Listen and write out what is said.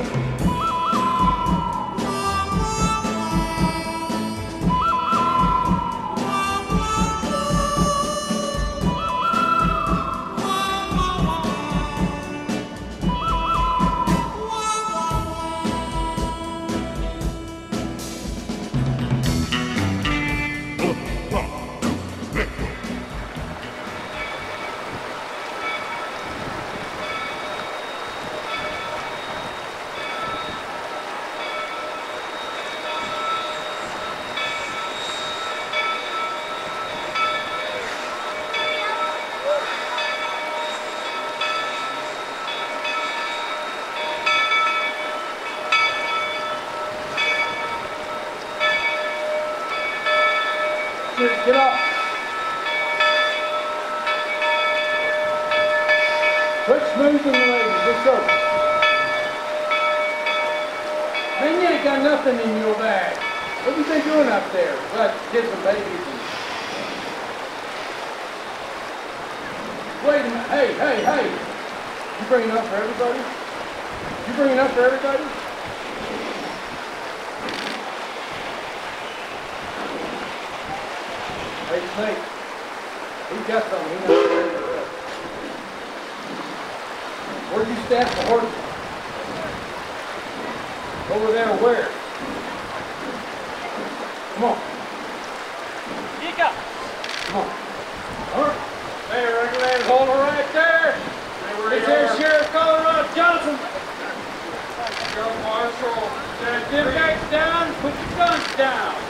Bravo. Get up. Quit smoothing the ladies, let's go. Man, you ain't got nothing in your bag. What you been doing up there? Well, kissing babies and... Wait a minute, hey, hey, hey! You bringing up for everybody? You bringing up for everybody? Hey, Snake. He got something. He knows where it is. Where'd you stash the horses? Over there where? Come on. Ika! Come on. All right. Hey, Regulators, hold her right there. This here Sheriff Colorado Johnson. Go, Marshal. Get your backs down, put your guns down. What bag?